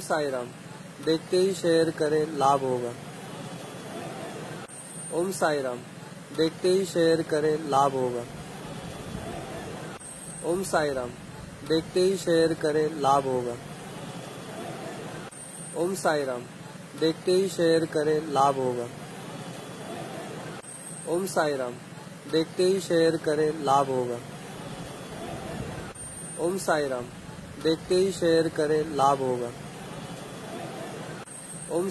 साई राम। देखते ही शेयर करें, लाभ होगा। ओम साई राम। देखते ही शेयर करें, लाभ होगा। ओम साई राम। देखते ही शेयर करें, लाभ होगा। ओम साई राम। देखते ही शेयर करें, लाभ होगा। ओम साई राम। देखते ही शेयर करें, लाभ होगा। ओम साई राम। देखते ही शेयर करें, लाभ होगा। ओम